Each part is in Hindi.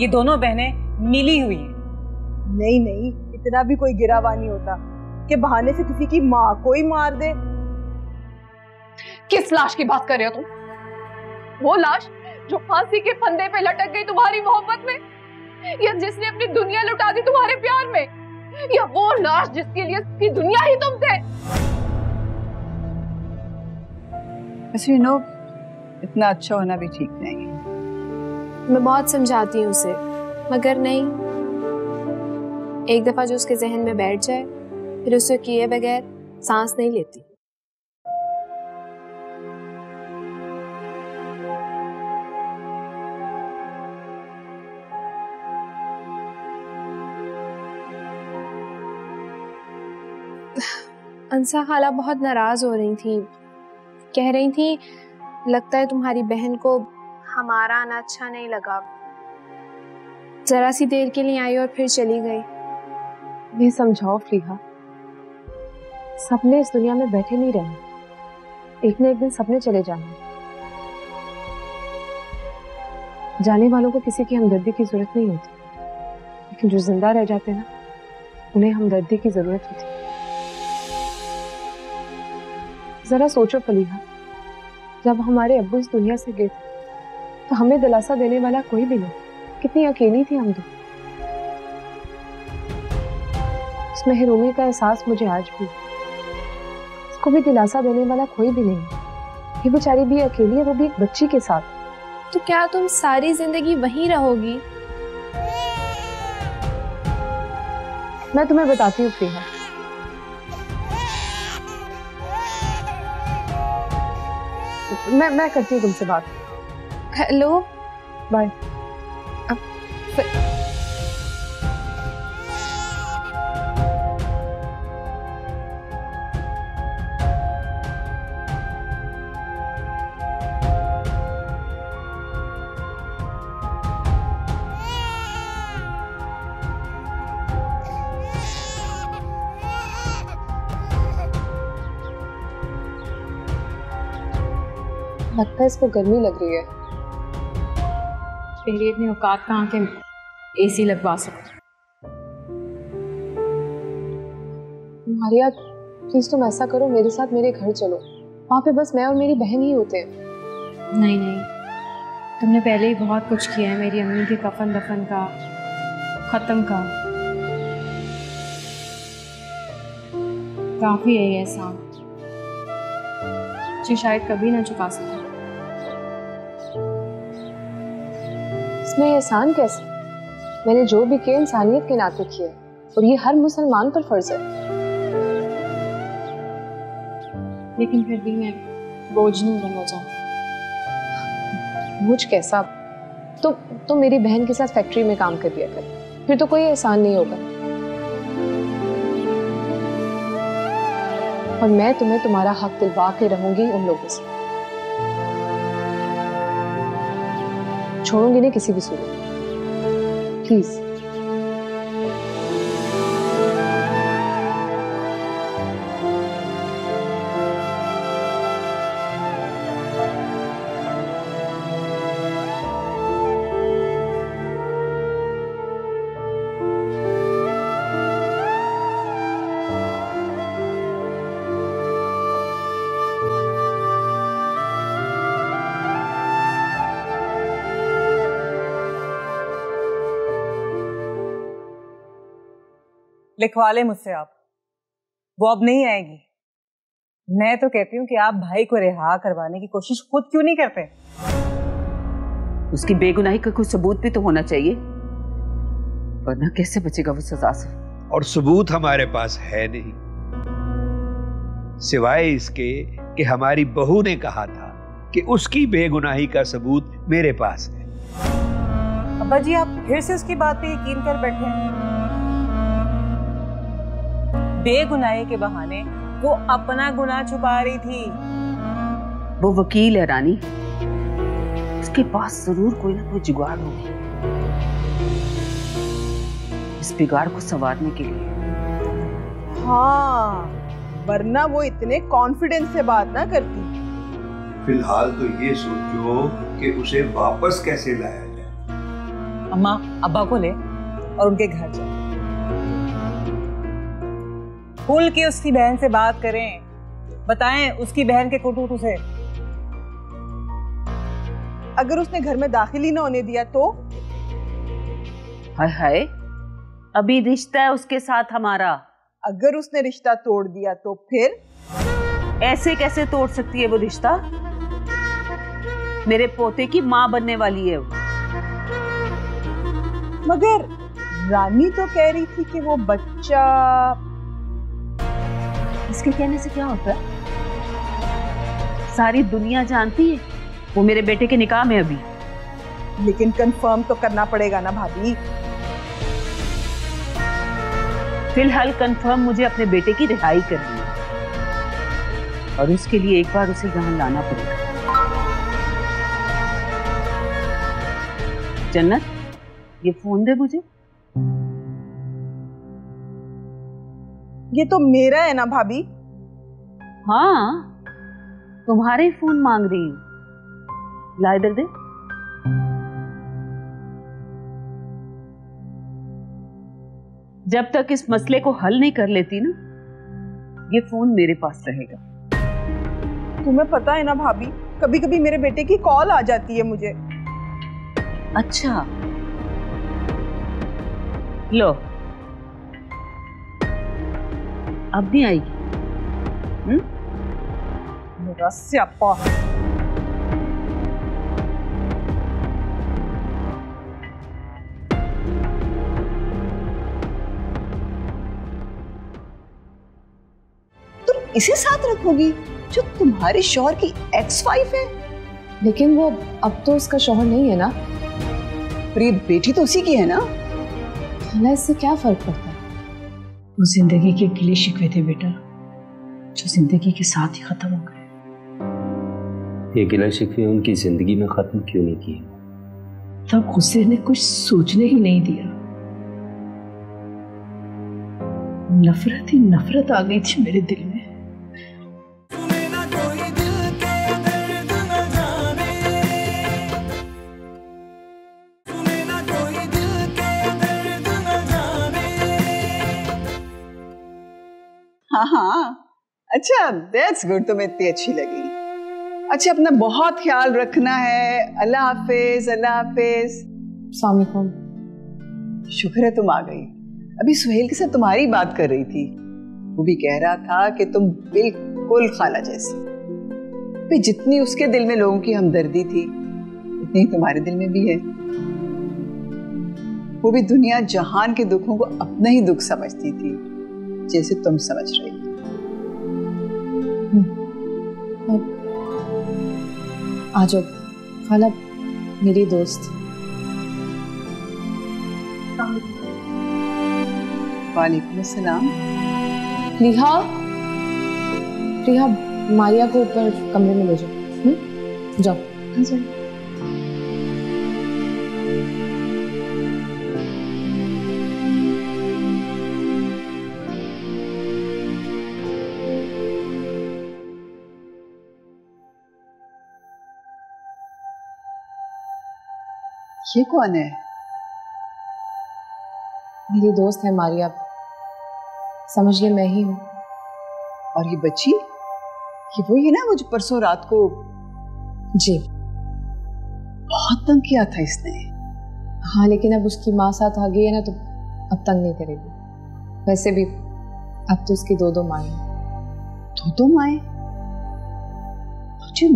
ये दोनों बहनें मिली हुई हैं। नहीं नहीं इतना भी कोई गिरावा नहीं होता कि बहाने से किसी की माँ को ही मार दे। किस लाश की बात कर रहे हो तुम? वो लाश जो फांसी के फंदे पे लटक गई तुम्हारी मोहब्बत में या जिसने अपनी दुनिया लुटा दी तुम्हारे प्यार में या वो लाश जिसके लिए की दुनिया ही तुम थे? वैसे यू नो इतना अच्छा होना भी ठीक नहीं है। मैं बहुत समझाती हूँ उसे, मगर नहीं। एक दफ़ा जो उसके जहन में बैठ जाए, फिर उसे किए बगैर सांस नहीं लेती। अंसा खाला बहुत नाराज़ हो रही थी। कह रही थी, लगता है तुम्हारी बहन को हमारा आना अच्छा नहीं लगा। जरा सी देर के लिए आई और फिर चली गई। ये समझाओ, फ्लीहा। सपने इस दुनिया में बैठे नहीं रहे एक न एक दिन सपने चले जाने। जाने वालों को किसी की हमदर्दी की ज़रूरत नहीं होती। लेकिन जो ज़िंदा रह जाते ना, उन्हें हमदर्दी की ज़रूरत होती। जरा सोचो, फलीहा, जब हमारे अब्बू इस दुनिया से गए थे तो हमें दिलासा देने वाला कोई भी नहीं। कितनी अकेली थी हम दो। उस महरूमी का एहसास मुझे आज भी। उसको भी दिलासा देने वाला कोई भी नहीं। ये बेचारी भी अकेली है वो भी एक बच्ची के साथ। तो क्या तुम सारी ज़िंदगी वहीं रहोगी? मैं तुम्हें बताती हूँ फ्रीहा मैं मैं करती हूँ तुमसे बात। हेलो। बाय। लगता है इसको गर्मी लग रही है। पहले इतने औकात कहाँ के एसी लगवा सको मारिया प्लीज़ तुम ऐसा करो मेरे साथ मेरे घर चलो। वहाँ पे बस मैं और मेरी बहन ही होते हैं। नहीं नहीं। तुमने पहले ही बहुत कुछ किया है मेरी अम्मी के कफन दफन का ख़त्म का। काफ़ी है ये एहसान जो शायद कभी ना चुका सका। इसमें एहसान कैसे? मैंने जो भी किया इंसानियत के नाते किया और ये हर मुसलमान पर फ़र्ज़ है। लेकिन फिर भी मैं बोझ नहीं बनना चाहती। मुझ कैसा? तो तो मेरी बहन के साथ फैक्ट्री में काम कर दिया कर फिर तो कोई एहसान नहीं होगा। और मैं तुम्हें तुम्हारा हक दिलवा के रहूँगी उन लोगों से। छोड़ूँगी नहीं किसी भी सूरत प्लीज़ लिखवा ले मुझसे आप। वो अब नहीं आएगी। मैं तो कहती हूँ कि आप भाई को रिहा करवाने की कोशिश खुद क्यों नहीं करते? उसकी बेगुनाही का कोई सबूत भी तो होना चाहिए। वरना कैसे बचेगा वो सजा से? और सबूत हमारे पास है नहीं। सिवाय इसके कि हमारी बहू ने कहा था कि उसकी बेगुनाही का सबूत मेरे पास है। अब्बा जी आप फिर से उसकी बात पे यकीन कर बैठे हैं। बेगुनाही के बहाने वो अपना गुनाह छुपा रही थी। वो वकील है रानी। उसके पास ज़रूर कोई ना कोई जुगाड़ होगी। इस बिगाड़ को संवारने के लिए। हाँ वरना वो इतने कॉन्फिडेंस से बात ना करती। फ़िलहाल तो ये सोचो कि उसे वापस कैसे लाया जाए। अम्मा अब्बा को ले और उनके घर जाए खुल के उसकी बहन से बात करें। बताएँ उसकी बहन के कुटूट उसे। अगर उसने घर में दाखिल ही ना होने दिया तो? हाय हाय अभी रिश्ता है उसके साथ हमारा। अगर उसने रिश्ता तोड़ दिया तो फिर? ऐसे कैसे तोड़ सकती है वो रिश्ता? मेरे पोते की माँ बनने वाली है वो। मगर रानी तो कह रही थी कि वो बच्चा इसके कहने से क्या होता है? सारी दुनिया जानती है वो मेरे बेटे के निकाह में अभी। लेकिन कंफर्म तो करना पड़ेगा ना भाभी। फ़िलहाल कंफर्म मुझे अपने बेटे की रिहाई करनी है। और उसके लिए एक बार उसे यहाँ लाना पड़ेगा। जन्नत ये फ़ोन दे मुझे। ये तो मेरा है ना भाभी। हाँ तुम्हारे फ़ोन मांग रही हूँ। ला इधर दे जब तक इस मसले को हल नहीं कर लेती ना ये फ़ोन मेरे पास रहेगा। तुम्हें पता है ना भाभी कभी कभी मेरे बेटे की कॉल आ जाती है मुझे। अच्छा। लो। अब नहीं आएगी। हम्म? मेरा स्यापा तुम इसे साथ रखोगी जो तुम्हारे शोहर की एक्स वाइफ है? लेकिन वो अब तो उसका शोहर नहीं है ना? पर ये बेटी तो उसी की है ना? इससे क्या फ़र्क पड़ता? है वो ज़िंदगी के गिले शिकवे थे बेटा जो ज़िंदगी के साथ ही खत्म हो गए। ये गिला शिकवे उनकी ज़िंदगी में खत्म क्यों नहीं किए? तब गुस्से ने कुछ सोचने ही नहीं दिया। नफरत ही नफरत आ गई थी मेरे दिल में। हाँ। अच्छा दैट्स गुड तुम्हें इतनी अच्छी लगी। अच्छा अपना बहुत ख्याल रखना है। अल्लाह हाफिज अल्लाह हाफिज। सलाम शुक्र है तुम आ गई। अभी सुहेल के साथ तुम्हारी बात कर रही थी। वो भी कह रहा था कि तुम बिल्कुल खाला जैसी। भी जितनी उसके दिल में लोगों की हमदर्दी थी, उतनी तुम्हारे दिल में भी है। वो भी दुनिया जहान के दुखों को अपना ही दुख समझती थी, जैसे तुम समझ रही आ जाओ खाला मेरी दोस्त। वालेकुम अस्सलाम। रिहा रिहा मारिया को ऊपर कमरे में ले जाओ। हम्म? जाओ। ये कौन है? मेरी दोस्त है मारिया। समझ समझिए मैं ही हूँ। और ये बच्ची? ये वही है ना वो जो परसों रात को जी। बहुत तंग किया था इसने। हाँ लेकिन अब उसकी माँ साथ आ गई है ना तो अब तंग नहीं करेगी। वैसे भी अब तो उसकी दो दो माए दो दो माए you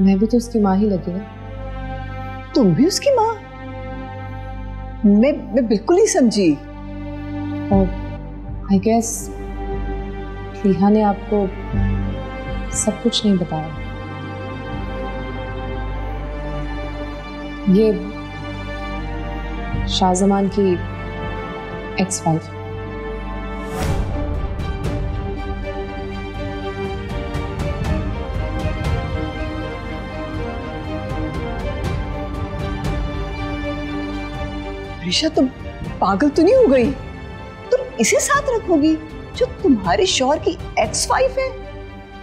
मैं भी तो उसकी माँ ही लगी ना। तुम भी उसकी माँ। मैं मैं बिल्कुल नहीं समझी। और आई गेस लीहा ने आपको सब कुछ नहीं बताया। ये शाहजमान की एक्स वाइफ ऋषा तुम पागल तो नहीं हो गई? तुम इसे साथ रखोगी जो तुम्हारे शौहर की एक्स वाइफ है?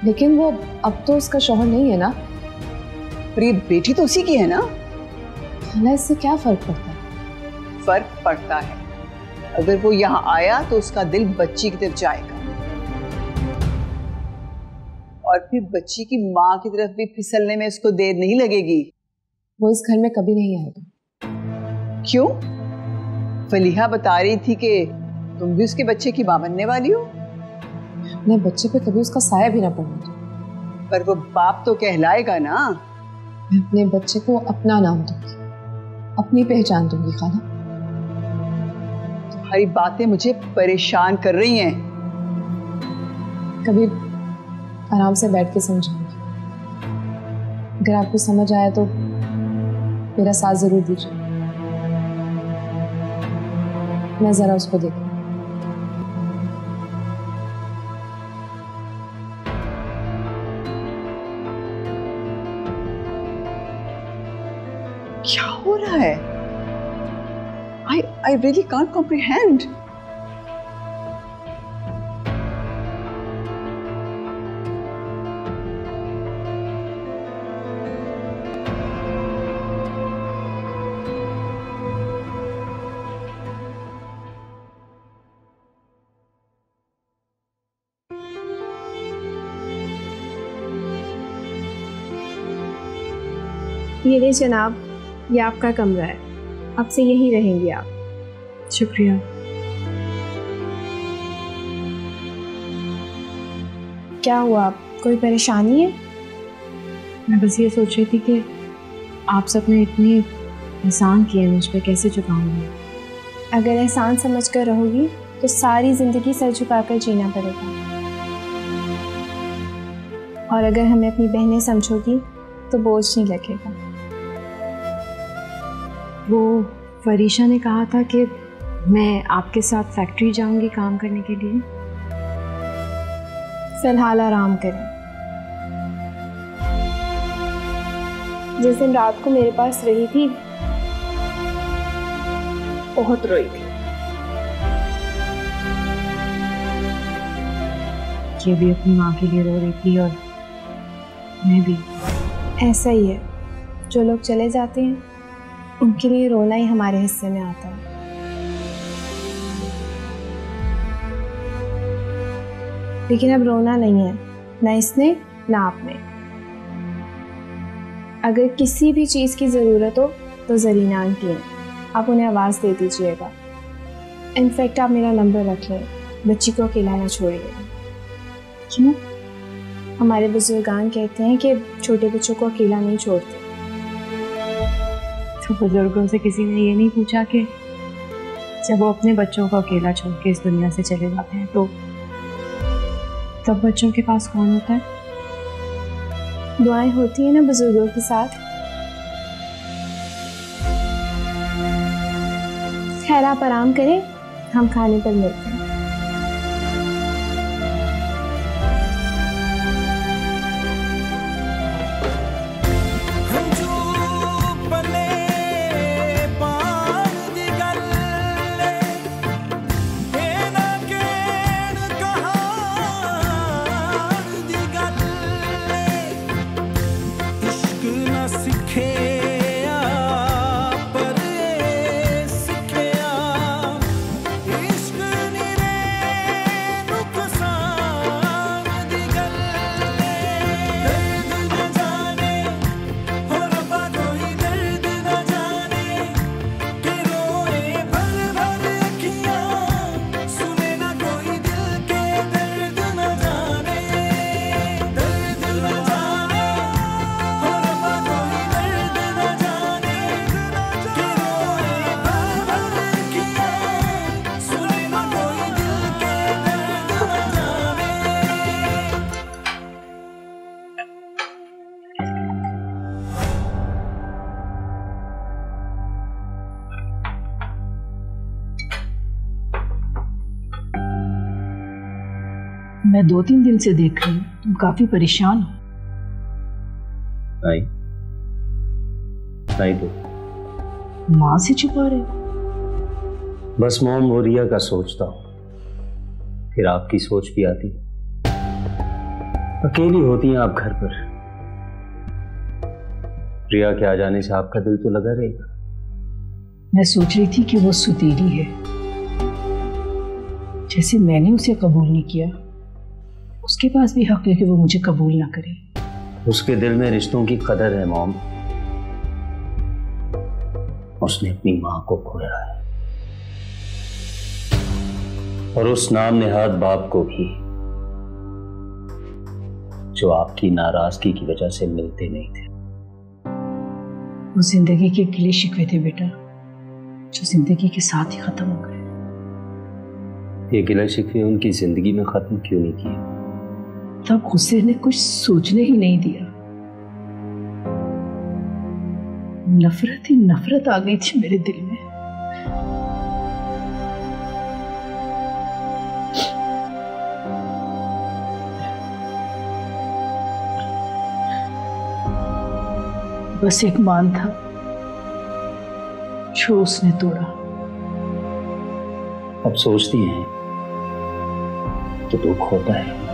लेकिन वो अब तो उसका शौहर नहीं है ना? पर ये बेटी तो उसी की है ना? खाला इससे क्या फ़र्क पड़ता है? फ़र्क पड़ता है। अगर वो यहाँ आया तो उसका दिल बच्ची की तरफ़ जाएगा। और फिर बच्ची की माँ की तरफ़ भी फिसलने में उसको देर नहीं लगेगी। वो इस घर में कभी नहीं आएगा। क्यों? फलीहा बता रही थी कि तुम भी उसके बच्चे की माँ बनने वाली हो। अपने बच्चे पे कभी उसका साया भी ना पड़ने दो पर वो बाप तो कहलाएगा ना। मैं अपने बच्चे को अपना नाम दूँगी अपनी पहचान दूँगी खाला। तुम्हारी बातें मुझे परेशान कर रही हैं। कभी आराम से बैठ के समझाऊँगी। अगर आपको समझ आया तो मेरा साथ ज़रूर दीजिए। मैं जरा उसको देखूँ। क्या हो रहा है? I I really can't comprehend ये ले जनाब ये आपका कमरा है। अब से यहीं रहेंगे आप। शुक्रिया। क्या हुआ? आप कोई परेशानी है? मैं बस ये सोच रही थी कि आप सबने इतने एहसान किए मुझ पर कैसे चुकाऊँगी अगर एहसान समझ कर रहोगी तो सारी ज़िंदगी सर झुकाकर जीना पड़ेगा। और अगर हमें अपनी बहनें समझोगी तो बोझ नहीं लगेगा। वो फरीशा ने कहा था कि मैं आपके साथ फैक्ट्री जाऊँगी काम करने के लिए। फ़िलहाल आराम करें। जिस दिन रात को मेरे पास रही थी, बहुत रोई थी। ये भी अपनी माँ के लिए रो रही थी और मैं भी। ऐसा ही है। जो लोग चले जाते हैं उनके लिए रोना ही हमारे हिस्से में आता है। लेकिन अब रोना नहीं है, ना इसने, ना आपने। अगर किसी भी चीज़ की ज़रूरत हो तो जरीना आंटी है। आप उन्हें आवाज़ दे दीजिएगा। इनफैक्ट आप मेरा नंबर रख लें। बच्ची को अकेला ना छोड़िए। क्यों? हमारे बुजुर्गान कहते हैं कि छोटे बच्चों को अकेला नहीं छोड़ते। बुज़ुर्गों से किसी ने ये नहीं पूछा कि जब वो अपने बच्चों को अकेला छोड़ के इस दुनिया से चले जाते हैं तो तब बच्चों के पास कौन होता है? दुआएँ होती है ना बुज़ुर्गों के साथ। खैर, आप आराम करें, हम खाने पर मिलते हैं। मैं दो तीन दिन से देख रही हूँ। तुम काफ़ी परेशान हो। आई आई तो माँ से छुपा रहे हो? बस मोम वो रिया का सोचता हूँ। फिर आपकी सोच भी आती। अकेली होती हैं आप घर पर। रिया के आ जाने से आपका दिल तो लगा रहेगा। मैं सोच रही थी कि वो सुतीली है। जैसे मैंने उसे कबूल नहीं किया। उसके पास भी हक है कि वो मुझे कबूल ना करे। उसके दिल में रिश्तों की कदर है मॉम। उसने अपनी माँ को खोया है। और उस नाम नेहाद बाप को भी जो आपकी नाराज़गी की वजह से मिलते नहीं थे। वो ज़िंदगी के गिले शिकवे थे बेटा जो ज़िंदगी के साथ ही खत्म हो गए। ये गिले शिकवे उनकी ज़िंदगी में खत्म क्यों नहीं किए? तब गुस्से ने कुछ सोचने ही नहीं दिया। नफरत ही नफरत आ गई थी मेरे दिल में। बस एक मान था, जो उसने तोड़ा। अब सोचती हैं तो दुख होता है।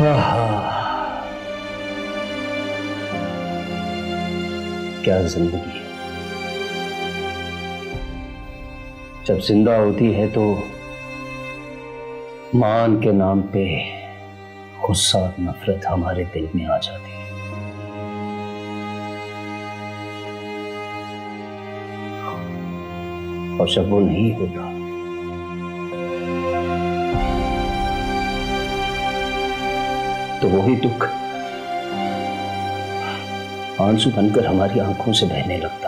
क्या ज़िंदगी है? जब ज़िंदा होती है तो मान के नाम पे गुस्सा और नफरत हमारे दिल में आ जाती है। और जब वो नहीं होता तो वही दुख। आँसू बनकर हमारी आँखों से बहने लगता।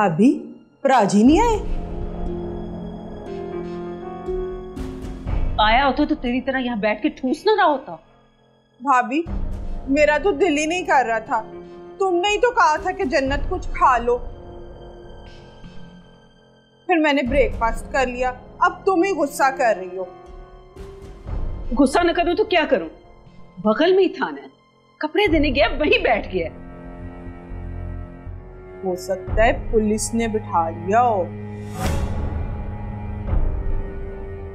भाभी प्राजी नहीं आए? आया होता तो तेरी तरह यहाँ बैठ के ठूस ना रहा होता। भाभी मेरा तो दिल ही नहीं कर रहा था। तुमने ही तो कहा था कि जन्नत कुछ खा लो। फिर मैंने ब्रेकफास्ट कर लिया। अब तुम ही गुस्सा कर रही हो। गुस्सा न करूँ तो क्या करूँ? बगल में ही थाना है। कपड़े देने गया वहीं बैठ गया हो सकता है पुलिस ने बिठा लिया हो।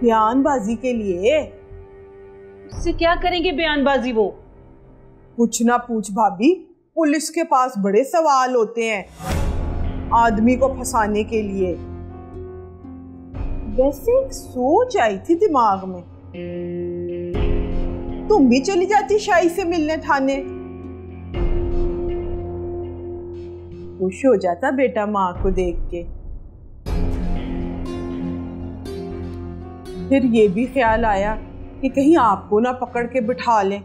बयानबाजी के लिए? उससे क्या करेंगे बयानबाजी वो? कुछ ना पूछ भाभी पुलिस के पास बड़े सवाल होते हैं आदमी को फंसाने के लिए। वैसे एक सोच आई थी दिमाग में। तुम भी चली जाती शाही से मिलने थाने खुश हो जाता बेटा माँ को देख के। फिर ये भी ख्याल आया कि कहीं आपको ना पकड़ के बिठा लें।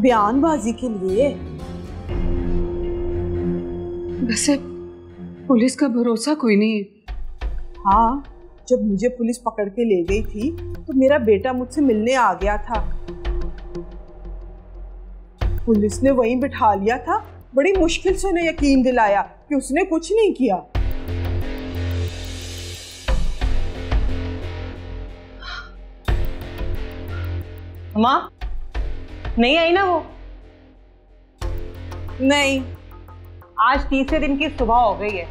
बयानबाजी के लिए। वैसे पुलिस का भरोसा कोई नहीं है। हाँ जब मुझे पुलिस पकड़ के ले गई थी तो मेरा बेटा मुझसे मिलने आ गया था। पुलिस ने वहीं बिठा लिया था। बड़ी मुश्किल से उन्हें यकीन दिलाया कि उसने कुछ नहीं किया। माँ नहीं आई ना वो? नहीं। आज तीसरे दिन की सुबह हो गई है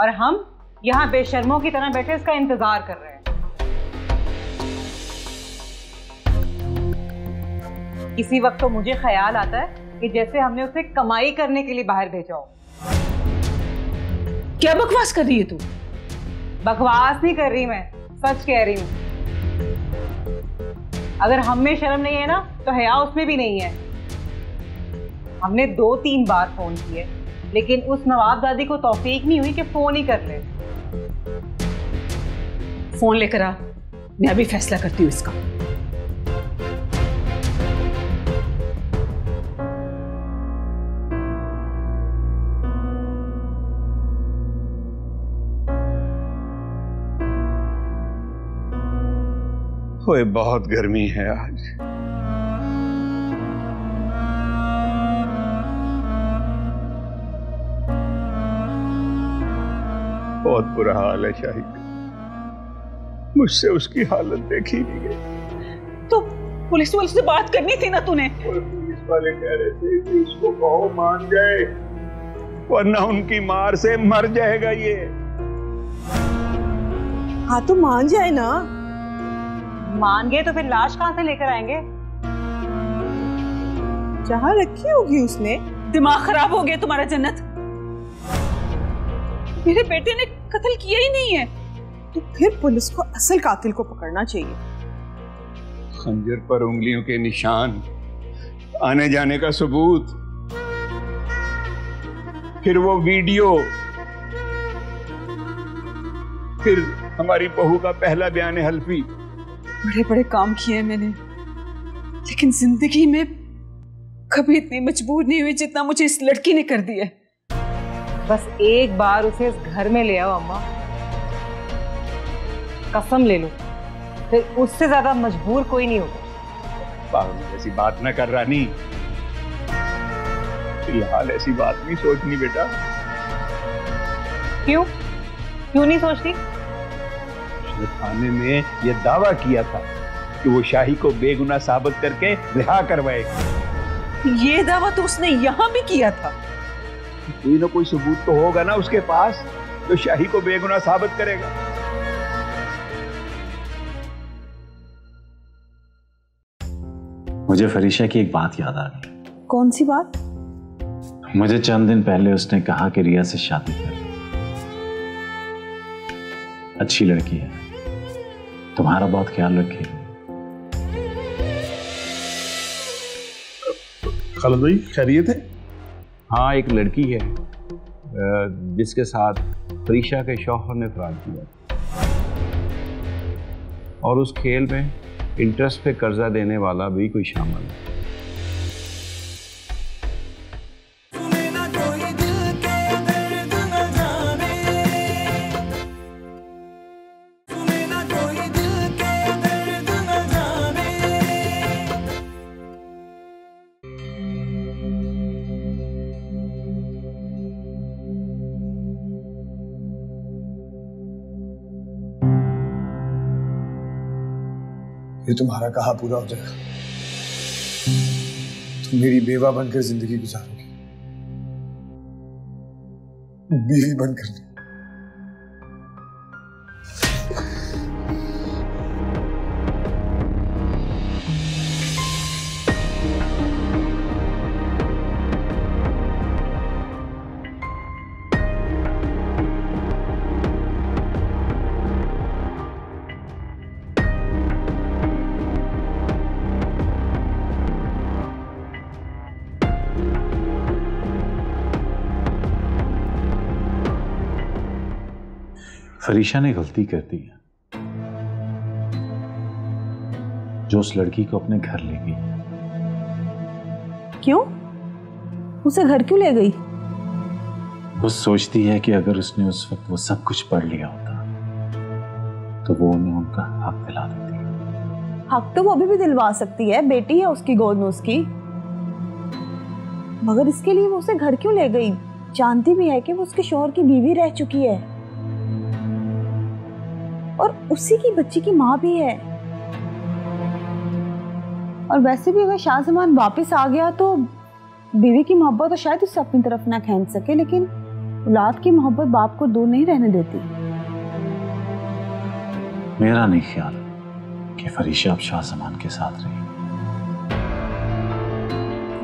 और हम यहाँ बेशर्मों की तरह बैठे इसका इंतज़ार कर रहे हैं। इसी वक्त तो मुझे ख्याल आता है कि जैसे हमने उसे कमाई करने के लिए बाहर भेजा हो। क्या बकवास कर रही है तू? बकवास नहीं कर रही मैं सच कह रही हूँ। अगर हम में शर्म नहीं है ना तो हया उसमें भी नहीं है। हमने दो तीन बार फ़ोन किए लेकिन उस नवाब दादी को तौफीक नहीं हुई कि फ़ोन ही कर ले। फ़ोन लेकर आ मैं अभी फैसला करती हूँ इसका। ओए बहुत गर्मी है आज। बहुत बुरा हाल है शाही का मुझसे उसकी हालत देखी नहीं गई। तो पुलिस वाले से बात करनी थी ना तूने? पुलिस वाले कह रहे थे कि इसको कहो मान जाए वरना उनकी मार से मर जाएगा ये। हाँ तो मान जाए ना। मान गए तो फिर लाश कहाँ से लेकर आएँगे? जहाँ रखी होगी उसने। दिमाग खराब हो गया तुम्हारा जन्नत। मेरे बेटे ने कत्ल किया ही नहीं है। तो फिर पुलिस को असल कातिल को पकड़ना चाहिए। खंजर पर उंगलियों के निशान आने जाने का सबूत। फिर वो वीडियो। फिर हमारी बहू का पहला बयान हल्फी। बड़े बड़े काम किए हैं मैंने। लेकिन ज़िंदगी में कभी इतनी मजबूर नहीं हुई जितना मुझे इस लड़की ने कर दिया बस एक बार उसे इस घर में ले आओ अम्मा। कसम ले लो। फिर उससे ज़्यादा मजबूर कोई नहीं होगा। पागल ऐसी बात न कर रानी। फ़िलहाल ऐसी बात नहीं सोचनी बेटा। क्यों? क्यों नहीं सोचती? उसने थाने में यह दावा किया था कि वो शाही को बेगुनाह साबित करके रिहा करवाएगा। ये दावा तो उसने यहाँ भी किया था। कोई ना कोई सबूत तो होगा ना उसके पास जो शाही को बेगुनाह साबित करेगा। मुझे फरीशा की एक बात याद आ गई कौन सी बात? मुझे चंद दिन पहले उसने कहा कि रिया से शादी कर अच्छी लड़की है। तुम्हारा बहुत ख्याल रखे खालिद भाई खैरियत है? हाँ एक लड़की है जिसके साथ परीक्षा के शौहर ने फरार किया और उस खेल में इंटरेस्ट पे कर्जा देने वाला भी कोई शामिल है। तुम्हारा कहा पूरा हो जाएगा। तुम मेरी बेवा बनकर ज़िंदगी गुजारोगी। बीवी बनकर नहीं। फरीशा ने गलती कर दी है। जो उस लड़की को अपने घर ले गई। क्यों? उसे घर क्यों ले गई? वो सोचती है कि अगर उसने उस वक्त वो सब कुछ पढ़ लिया होता तो वो उन्हें उनका हक दिला देती। हक तो वो अभी भी दिलवा सकती है बेटी है उसकी गोद में उसकी। मगर इसके लिए वो उसे घर क्यों ले गई? जानती भी है कि वो उसके शोहर की बीवी रह चुकी है। और उसी की बच्ची की माँ भी है। और वैसे भी अगर शाहजमान वापस आ गया तो बीवी की मोहब्बत तो शायद उससे अपनी तरफ़ ना खींच सके लेकिन औलाद की मोहब्बत बाप को दूर नहीं रहने देती। मेरा नहीं ख्याल कि फरीशा अब शाहजमान के साथ रही।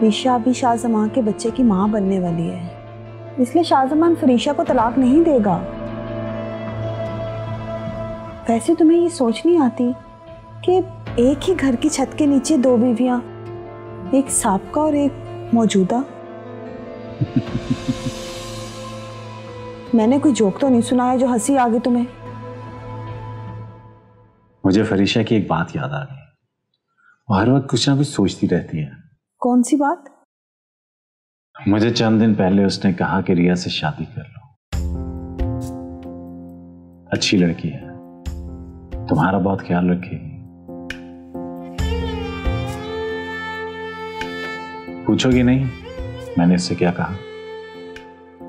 फरीशा अभी शाहजमान के बच्चे की माँ बनने वाली है। इसलिए शाहजमान फरीशा को तलाक नहीं देगा। वैसे तुम्हें ये सोच नहीं आती कि एक ही घर की छत के नीचे दो बीवियाँ एक साबका और एक मौजूदा? मैंने कोई जोक तो नहीं सुनाया जो हँसी आ गई तुम्हें? मुझे फरीशा की एक बात याद आ गई। वो हर वक्त कुछ ना कुछ सोचती रहती है। कौन सी बात? मुझे चंद दिन पहले उसने कहा कि रिया से शादी कर लो। अच्छी लड़की है। तुम्हारा बहुत ख्याल रखेगी पूछोगी नहीं? मैंने इससे क्या कहा?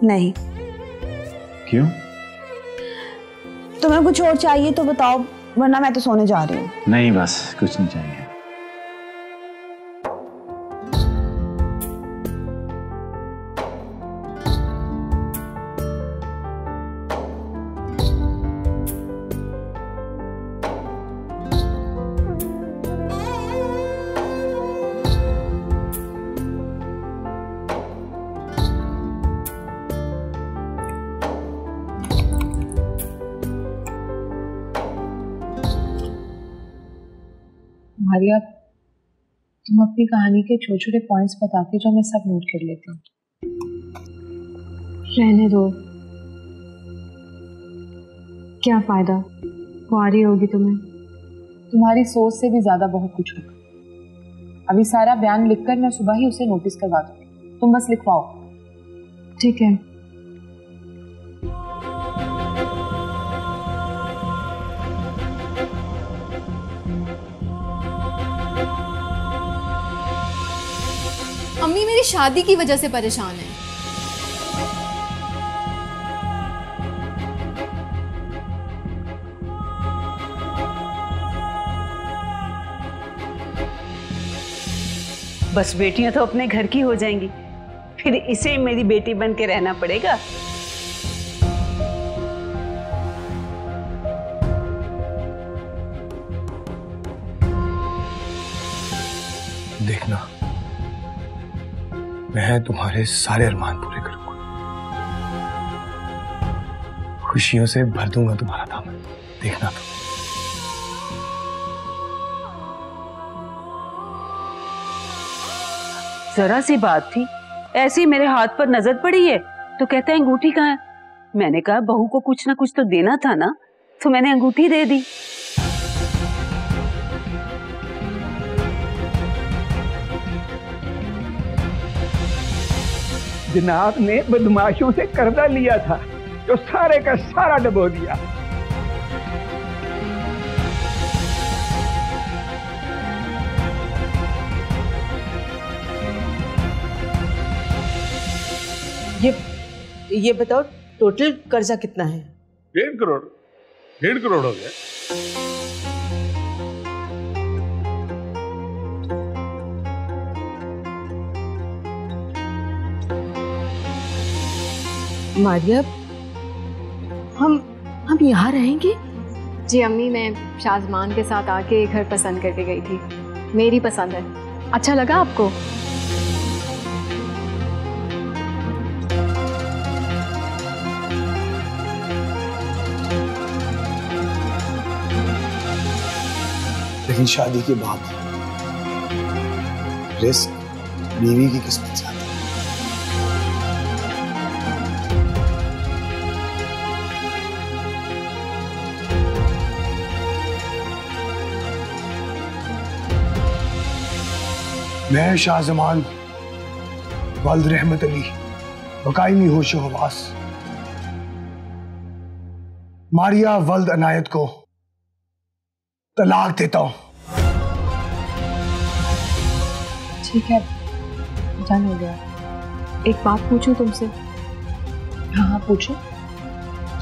नहीं। क्यों? तुम्हें कुछ और चाहिए तो बताओ वरना मैं तो सोने जा रही हूँ। नहीं बस कुछ नहीं चाहिए। तुम अपनी कहानी के छोटे छोटे पॉइंट्स बताती जो मैं सब नोट कर लेती हूँ। रहने दो। क्या फ़ायदा? कुआरी होगी तुम्हें। तुम्हारी सोच से भी ज़्यादा बहुत कुछ होगा। अभी सारा बयान लिखकर मैं सुबह ही उसे नोटिस करवा दूँगी। तुम बस लिखवाओ। ठीक है। मेरी शादी की वजह से परेशान है। बस बेटियाँ तो अपने घर की हो जाएँगी। फिर इसे मेरी बेटी बन के रहना पड़ेगा? मैं तुम्हारे सारे अरमान पूरे करूँगा। खुशियों से भर दूँगा तुम्हारा दामन। देखना तो। जरा सी बात थी। ऐसे मेरे हाथ पर नज़र पड़ी है। तो कहते हैं अंगूठी कहाँ है? मैंने कहा, बहू को कुछ ना कुछ तो देना था ना। तो मैंने अंगूठी दे दी। जनाब ने बदमाशों से कर्जा लिया था जो सारे का सारा डबो दिया। ये ये बताओ टोटल कर्जा कितना है? डेढ़ करोड़ डेढ़ करोड़ हो गया। मारिया हम हम यहाँ रहेंगे? जी अम्मी मैं शाजमान के साथ आके घर पसंद करके गई थी। मेरी पसंद है। अच्छा लगा आपको? लेकिन शादी के बाद रिस्क बीवी की किस्मत से। है मैं शाहजमान वल्द रहमत अली बकायमी होशो हवास मारिया वल्द अनायत को तलाक देता हूँ। ठीक है डन हो गया एक बात पूछूँ तुमसे? हाँ पूछो।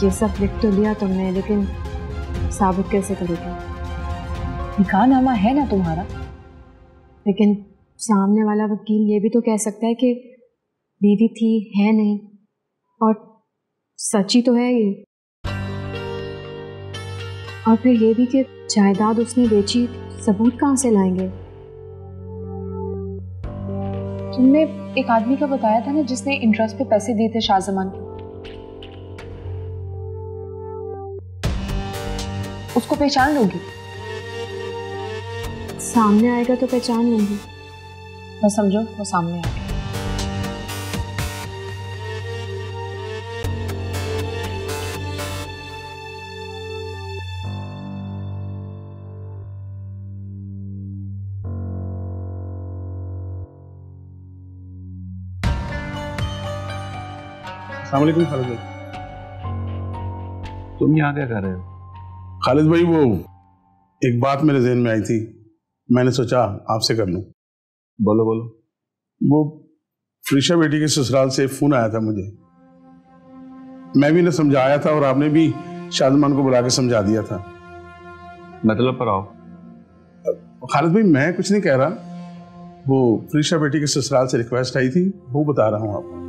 ये सब लिख तो लिया तुमने, लेकिन साबित कैसे करोगे? निकाहनामा है ना तुम्हारा? लेकिन सामने वाला वकील ये भी तो कह सकता है कि बीवी थी है नहीं। और सच्ची तो है ये। और फिर ये भी कि जायदाद उसने बेची सबूत कहाँ से लाएँगे? तुमने एक आदमी का बताया था ना जिसने इंटरेस्ट पे पैसे दिए थे शाहजमान को? उसको पहचान लोगी? सामने आएगा तो पहचान लूँगी। बस समझो वो सामने आ गया। अलैक्म खालिद भाई। तुम यहाँ क्या कर रहे हो? खालिद भाई वो एक बात मेरे जहन में आई थी। मैंने सोचा आपसे कर लूँ। बोलो बोलो। वो फ्रिशा बेटी के ससुराल से फ़ोन आया था मुझे। मैं भी ने समझाया था और आपने भी शादमान को बुला के समझा दिया था। मतलब पर आओ। खालिद भाई मैं कुछ नहीं कह रहा। वो फ्रिशा बेटी के ससुराल से रिक्वेस्ट आई थी वो बता रहा हूँ आपको।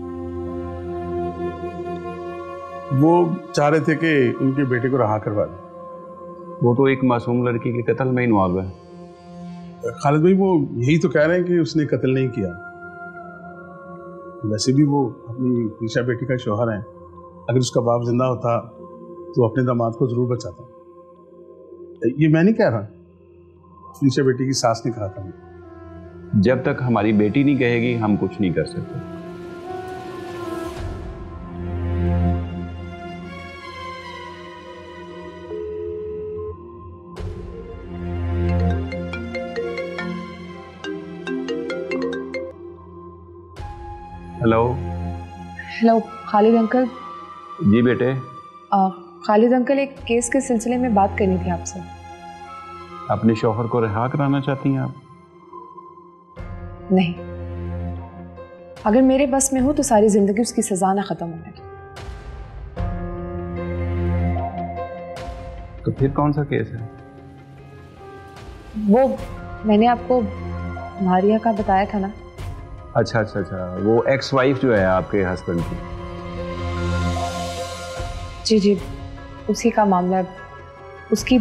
वो चाह रहे थे कि उनके बेटे को रहा करवा दें। वो तो एक मासूम लड़की के कत्ल में इन्वॉल्व है। खालिद भाई, वो यही तो कह रहे हैं कि उसने कत्ल नहीं किया। वैसे भी वो अपनी ईशा बेटी का शोहर है। अगर उसका बाप ज़िंदा होता तो अपने दामाद को ज़रूर बचाता। ये मैं नहीं कह रहा। ईशा बेटी की सास ने कहा था। जब तक हमारी बेटी नहीं कहेगी, हम कुछ नहीं कर सकते। Hello Khalid uncle. जी बेटे। आ, खालिद अंकल एक केस के सिलसिले में बात करनी थी आपसे। अपने शौहर को रिहा कराना चाहती हैं आप? नहीं। अगर मेरे बस में हो तो सारी ज़िंदगी उसकी सजा ना खत्म होने की तो फिर कौन सा केस है? वो मैंने आपको मारिया का बताया था ना? अच्छा अच्छा अच्छा। वो एक्स वाइफ जो है आपके हस्बैंड की। जी जी। उसी का मामला उसकी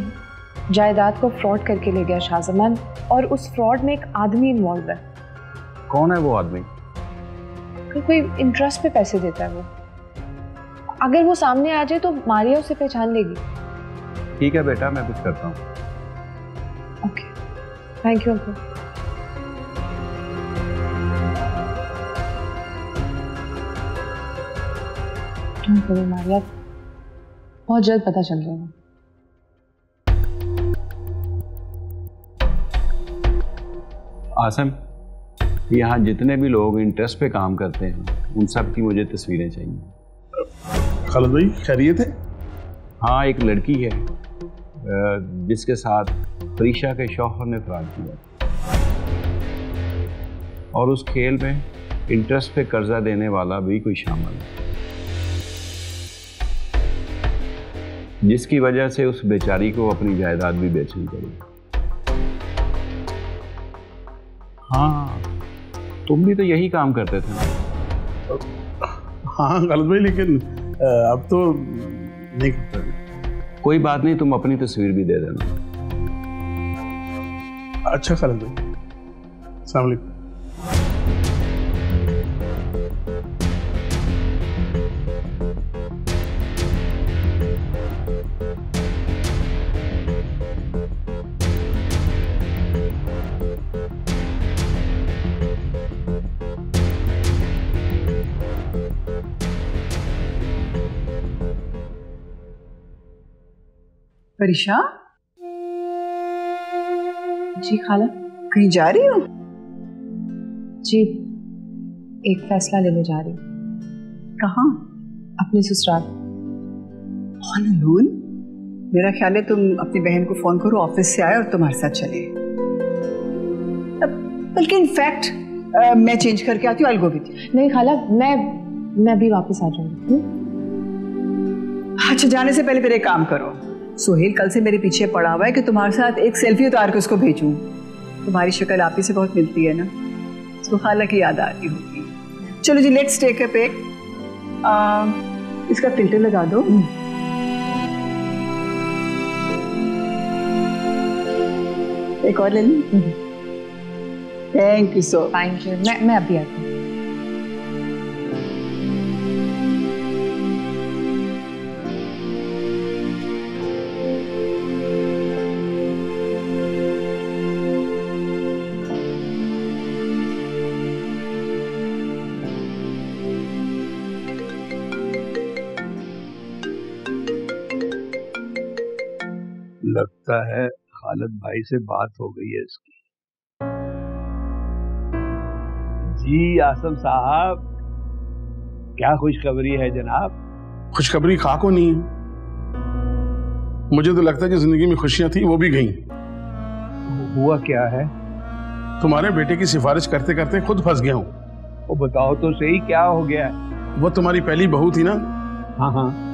जायदाद को फ्रॉड करके ले गया शाहजमान और उस फ्रॉड में एक आदमी इन्वॉल्व है। कौन है वो आदमी? कोई कोई इंटरेस्ट पे पैसे देता है वो। अगर वो सामने आ जाए तो मारिया उसे पहचान लेगी। ठीक है बेटा मैं कुछ करता हूँ। ओके थैंक यू अंकल करो मारिया बहुत जल्द पता चल जाएगा। आसम यहाँ जितने भी लोग इंटरेस्ट पे काम करते हैं उन सब की मुझे तस्वीरें चाहिए। खालिद भाई खैरियत है? हाँ एक लड़की है जिसके साथ प्रीशा के शौहर ने फरार किया। और उस खेल में इंटरेस्ट पे कर्जा देने वाला भी कोई शामिल है। जिसकी वजह से उस बेचारी को अपनी जायदाद भी बेचनी पड़ी हाँ तुम भी तो यही काम करते थे हाँ गलत भाई लेकिन अब तो नहीं करते कोई बात नहीं तुम अपनी तस्वीर भी दे देना। अच्छा खालिद भाई अलैक्म परीशा जी खाला, कहीं जा रही हो? जी, एक फैसला लेने जा रही हूँ। कहाँ? अपने ससुराल। ऑन मेरा ख्याल है तुम अपनी बहन को फ़ोन करो, ऑफ़िस से आए और तुम्हारे साथ चले। बल्कि इनफैक्ट मैं चेंज करके आती हूँ अलगो भी नहीं खाला, मैं मैं भी वापस आ जाऊँगी अच्छा जाने से पहले मेरे काम करो। सोहेल कल से मेरे पीछे पड़ा हुआ है कि तुम्हारे साथ एक सेल्फी उतार के उसको भेजूं। तुम्हारी शक्ल आप ही से बहुत मिलती है ना? तो खाला की याद आती होगी। चलो जी लेट्स टेक अ पिक इसका फ़िल्टर लगा दो। एक और ले ली? Thank you so thank you मैं मैं अभी आती हूँ। लगता है खालिद भाई से बात हो गई है इसकी। जी आसम साहब क्या खुशखबरी है जनाब? खुशखबरी खाको नहीं है। मुझे तो लगता है कि ज़िंदगी में खुशियाँ थी वो भी गई। हुआ क्या है? तुम्हारे बेटे की सिफारिश करते करते खुद फंस गया हूँ। वो बताओ तो सही क्या हो गया वो तुम्हारी पहली बहू थी ना? हाँ हाँ।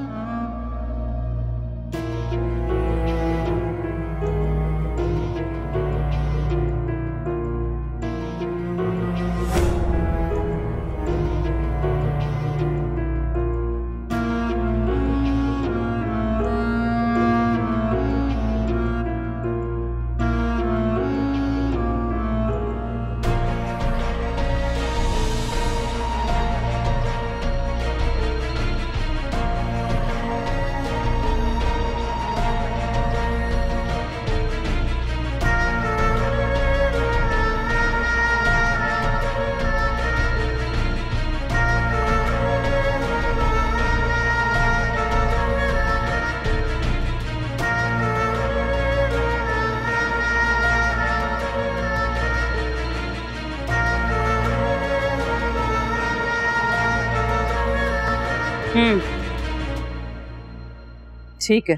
ठीक है।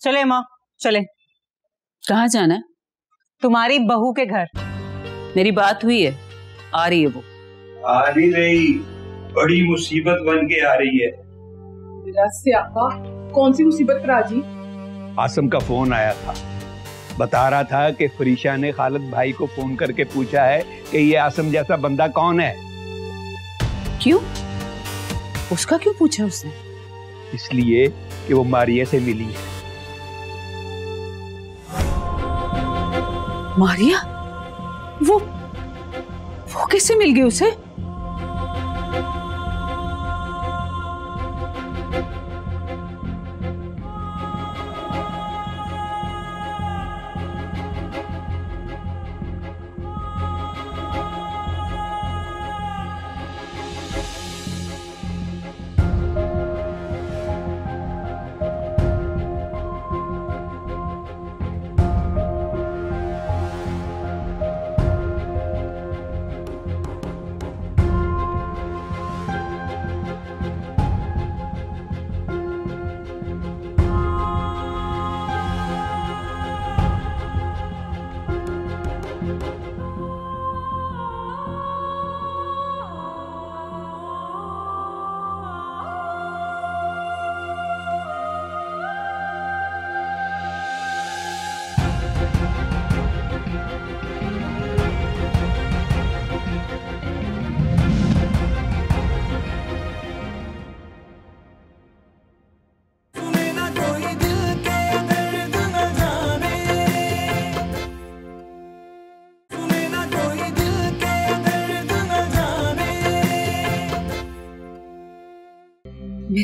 चले माँ चले। कहाँ जाना है? तुम्हारी बहू के घर। मेरी बात हुई है आ रही है वो। आ रही नहीं रही बड़ी मुसीबत बन के आ रही है। कौन सी मुसीबत पर आजी आसम का फ़ोन आया था। बता रहा था कि फरीशा ने खालिद भाई को फ़ोन करके पूछा है कि ये आसम जैसा बंदा कौन है। क्यों? उसका क्यों पूछा उसने? इसलिए कि वो मारिया से मिली है। मारिया? वो वो कैसे मिल गई उसे?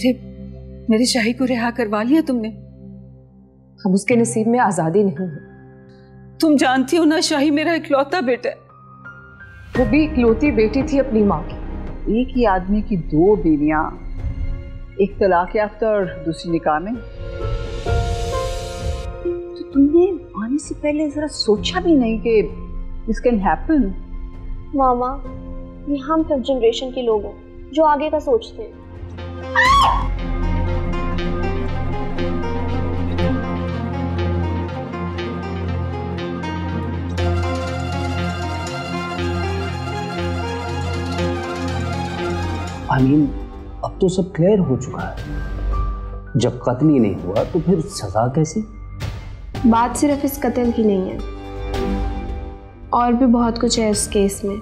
मेरे मेरे शाही को रिहा करवा लिया तुमने। हम उसके नसीब में आज़ादी नहीं है। तुम जानती हो ना शाही मेरा इकलौता बेटा है। वो भी इकलौती बेटी थी अपनी माँ की। एक ही आदमी की दो बीवियाँ एक तलाक याफ्ता और दूसरी निकाह में। तो तुमने आने से पहले जरा सोचा भी नहीं कि दिस कैन हैपन मामा ये हम फिफ्थ जनरेशन के लोग हैं जो आगे का सोचते हैं। आई मीन अब तो सब क्लियर हो चुका है। जब कत्ल ही नहीं हुआ तो फिर सजा कैसी? बात सिर्फ़ इस कत्ल की नहीं है। और भी बहुत कुछ है इस केस में।